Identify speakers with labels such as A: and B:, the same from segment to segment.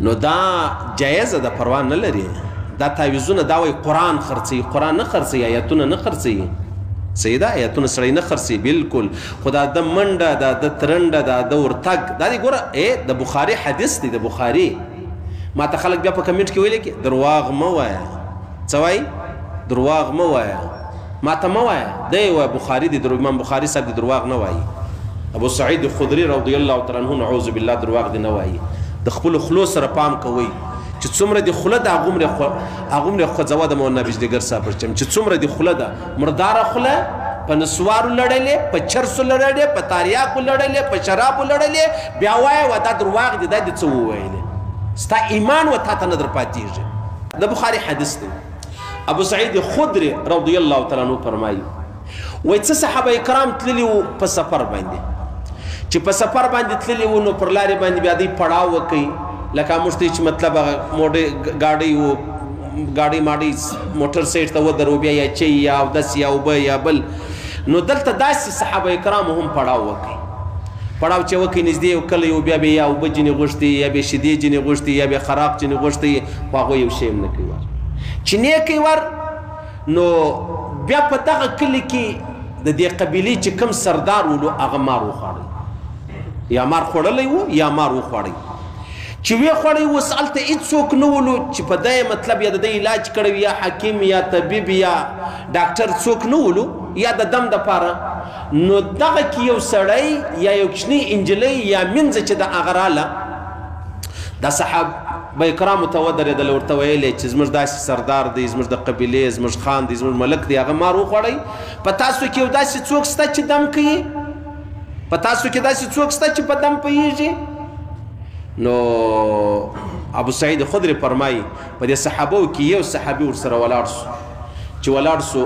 A: نو دا جایزه ده پروا نه لري دا تعویذونه دا وای قران خرڅي قران نه خرڅي آیاتونه نه خرڅي صحیح ده آیاتونه سړی نه خرڅي بالکل خدا د منډه دا د ترنډه دا د ورتګ دا دی ګوره اے د بخاری حدیث دی د بخاری ما ته خلک بیا په کمنټ کې ویل کې درواغ مه وایه څه وایي درواغ مه وایه ماته مه وایه دی یې وایه بخاري دې درو امام بخاري صاحب دې درواغ نه وایي ابو سعید خدری رضی الله تعالی عنه نعوذ بالله درواغ دې نه وایي د خپل خلو سره پام کوئ چې څومره دې خوله ده هغومره خو هغومره خوځوه د مولانا بجلیګر صاحب پر چم چې څومره دې خوله ده مرداره خوله په نسوارو لړلې په چرسو لړلې په تاریاکو لړلې په شرابو لړلې بیا وایه و دا درواغ دي دا دې څه وویلې ستا ایمان و تا ته نه در پاتېږي د بخاري حدیث دی ابو سعید خدری رضی الله تعالی عنہ فرمایي وای څه صحابه کرام تللی وو په سفر باندې چې په سفر باندې تللی وو نو پر لارې باندې بیا دی پړاو وکي لکه موږ ته چې مطلب موډه گاډي وو گاډي ماډي موټر سیټ ته ودرو بیا یا چي یا دس یا وب یا بل نو دلته داسې صحابه کرام هم پړاو وکي پړاو چه وکی نږدې یو کلی وو بیا به یا اوبه جنی غوښتی یا به شیدې جنی غوښتی یا به خراق جنی غوښتی خو هغوی یو شی هم نه کوي ور چه نه کوي ور نو بیا په دغه کلی کی د دې قبیلی چه کم سردار وو نو هغه مار وخواړی یا مار خوړلی وو یا مار وخواړی چه وی خوړی وس الته هیڅ څوک نه ولو چه په دای مطلب یا د دې علاج کړو یا حکیم یا طبیب یا ډاکټر څوک نه ولو یا د دم د پاره نو دغه کی یو سړی یا یو کښنی انجلی یا مینځه چه د هغه راله دا صحاب به کرامو ته ودریدل ورته ویل یې چې زموږ داسې سردار دی زموږ د قبیلې زموږ خان دی زموږ ملک دی هغه مار وخوړی په تاسو کې یو داسې څوک شته چې دم کوي په تاسو کې داسې څوک شته چې په دم پوهیږي نو ابو سعید خدری فرمایي په دې صحابو کې يو صحابي ورسره ولاړ شو، چې ولاړ شو،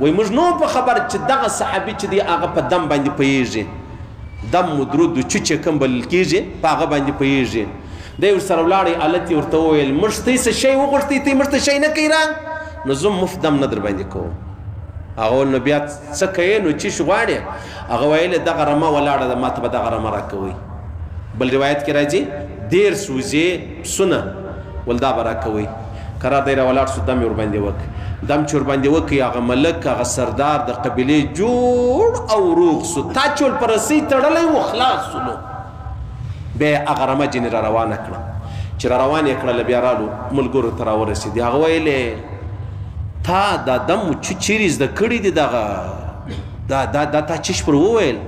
A: وايي، موږ نه وو په خبر چې دغه صحابي چې دی هغه په دم باندې پوهېږي، دم مدرو دچو چې کوم بلل کېږي، په هغه باندې پوهېږي، دی ورسره ولاړی، هلت يې ورته وويل، موږ ته څه شی وغوښتی، ته موږ ته شی نه کوي را، نو زه مفت دم نه درباندې کوم، هغه وويل، نو بيا څه کوې، نو چيش غواړې؟ هغه ویل، دغه رمه ولاړه ده، ماته به دغه رمه راکوئ. بل روایت کې راځي، دېرس وزې، پسونه، ول دا به راکوئ. کرار دی راولاړ شو، دم یې ورباندې وکړ. دم چې ورباندې وکړ، هغه ملک، هغه سردار د قبیلې جوړ او روغ شو، تا چې ول په رسۍ تړلی و، خلاص شولو. بیا یې هغه رمه ځینې راروانه کړه. چې راروان یې کړله، بیا رالو، ملګرو ته راورسېدی. هغه ویل، تا دا دم چیرې زده کړی دی دغه؟ دا دا دا تا چش پر وویل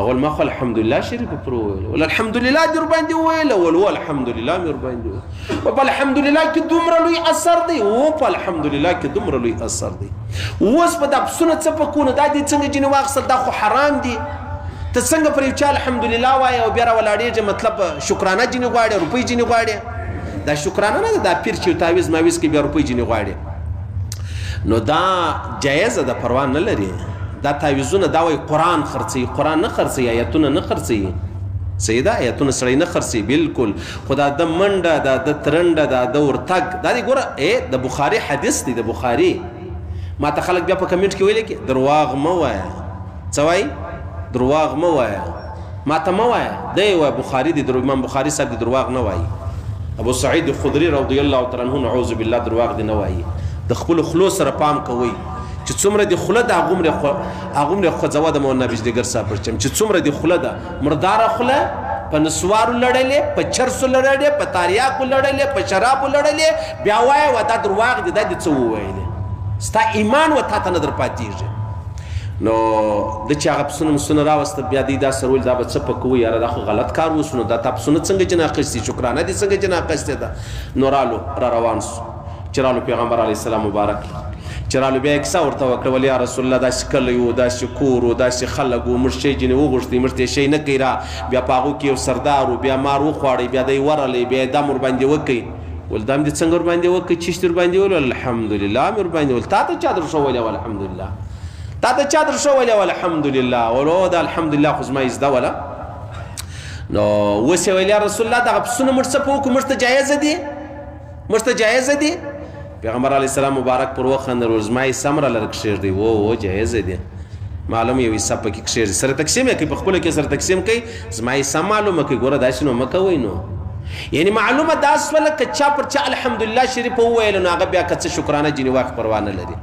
A: اول ما خو الحمدلله شریف پر وویل ول الحمدلله دې باندې وویل ول الحمدلله مې باندې وویل په الحمدلله کې دومره لوی اثر دی او په الحمدلله کې دومره لوی اثر دی اوس په د افسونه څه پکونه دا دې څنګه جن واخصل دا خو حرام دی ته څنګه پر چا الحمدلله وای او بیا ولاړېږي مطلب شکرانه جن غواړي روپۍ جن غواړي دا شکرانه نه دا پیر چې تعویز ماویز کې بیا روپۍ جن غواړي نو دا جایزه ده پروا نه لري دا تعویزونه دا وایي قرآن خرڅوي قرآن نه خرڅوي آیتونه نه خرڅوي صحیح ده آیتونه سړی نه خرڅوي بالکل خو دا د منډه دا د ترنډه دا د ورتګ دا دی ګوره ای د بخاري حدیث دی د بخاري ما ته خلک بیا په کمنټ کې ویل کې درواغ مه وایه څه وایي درواغ مه وایه ماته مه وایه دی یې وایه بخاری دې امام بخاری صاحب دې درواغ نه وایي ابو سعید خدری رضی الله تعالی عنه نعوذ بالله درواغ دې نه وایي د خپل خلو سره پام کوئ چې څومره دې خوله ده هغومره خو هغومره خوځوه د مولانا بجلیګر صاحب پر چم چې څومره دې خوله ده مرداره خوله په نسوارو لړلې په چرسو لړلې په تاریاکو لړلې په شرابو لړلې بیا وایه و دا درواغ دي دا دې څه وویلې ستا ایمان و تا ته نه در پاتېږي نو د چې هغه پسونه مسونه راوسته بیا دی دا سرول دا به څه په کوو یاره دا خو غلط کار وسو نو دا تا پسونه څنګه جنا قستی شکرانه دي څنګه جنا قسته ده نو رالو را روان سو چې رالو پیغمبر علی السلام مبارک چې رالو بیا کیسه ورته وکړه ولی یا رسول الله داسې کلی وو داسې کور وو داسې خلک وو موږ شی جنې وغوښتي موږ ته شی نه کوي را بیا په هغو کې یو سردار وو بیا مار وخواړی بیا دی ورلی بیا یې دا مور باندې وکړي ول دام دې څنګه ور باندې وکړ چې ستر باندې ول الحمدلله مې ور باندې ول تا ته چا در شو ولا الحمدلله تا ته چا در شو ولا الحمدلله ولو دا الحمدلله خو زما زده ولا نو وسه ویل رسول الله دغه پسونه مرڅ په کوم مرته جایز دي مرته جایز دي پیغمبر علیه السلام مبارک پر وخندل ویل زما یې سم رالره کښېږدئ او او جایزه دې معلوم یو حصه پکې کښېږدي سره تقسیم یې کوي په خپلو کې سره تقسیم کوي زما یې سم معلومه کوي ګوره داسې نو مه کوئ نو یعنی معلومه دا سوله که چا پر چا الحمدلله شریف وویل نو هغه بیا که څه شکرانه ځینې وخت پروا نه لري